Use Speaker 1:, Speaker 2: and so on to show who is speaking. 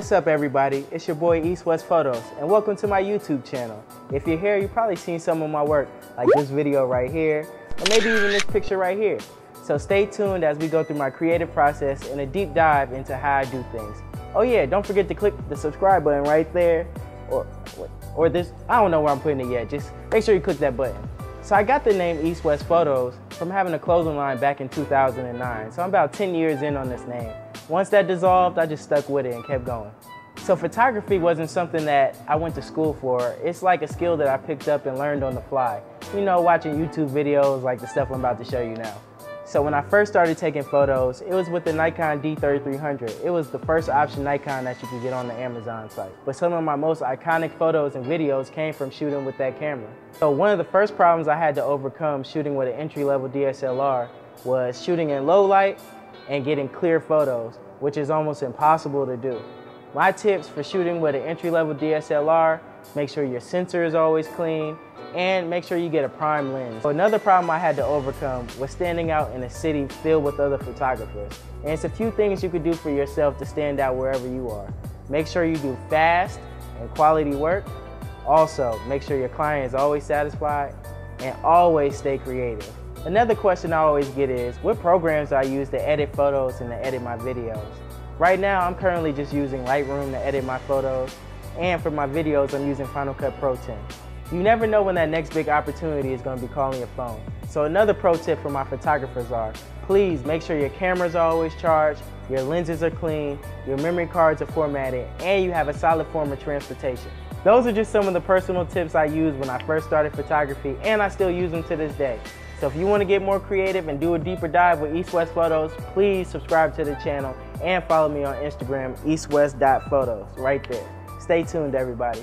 Speaker 1: What's up everybody? It's your boy East West Photos and welcome to my YouTube channel. If you're here, you've probably seen some of my work like this video right here or maybe even this picture right here. So stay tuned as we go through my creative process and a deep dive into how I do things. Oh yeah, don't forget to click the subscribe button right there or, or this, I don't know where I'm putting it yet. Just make sure you click that button. So I got the name East West Photos from having a clothing line back in 2009. So I'm about 10 years in on this name. Once that dissolved, I just stuck with it and kept going. So photography wasn't something that I went to school for. It's like a skill that I picked up and learned on the fly. You know, watching YouTube videos like the stuff I'm about to show you now. So when I first started taking photos, it was with the Nikon D3300. It was the first option Nikon that you could get on the Amazon site. But some of my most iconic photos and videos came from shooting with that camera. So one of the first problems I had to overcome shooting with an entry-level DSLR was shooting in low light and getting clear photos, which is almost impossible to do. My tips for shooting with an entry-level DSLR, make sure your sensor is always clean, and make sure you get a prime lens. Another problem I had to overcome was standing out in a city filled with other photographers. And it's a few things you could do for yourself to stand out wherever you are. Make sure you do fast and quality work. Also, make sure your client is always satisfied and always stay creative. Another question I always get is, what programs do I use to edit photos and to edit my videos? Right now, I'm currently just using Lightroom to edit my photos, and for my videos, I'm using Final Cut Pro 10. You never know when that next big opportunity is gonna be calling your phone. So another pro tip for my photographers are, please make sure your cameras are always charged, your lenses are clean, your memory cards are formatted, and you have a solid form of transportation. Those are just some of the personal tips I used when I first started photography, and I still use them to this day. So if you want to get more creative and do a deeper dive with East West Photos, please subscribe to the channel and follow me on Instagram, eastwest.photos, right there. Stay tuned, everybody.